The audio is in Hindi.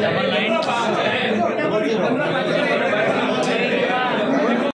double nine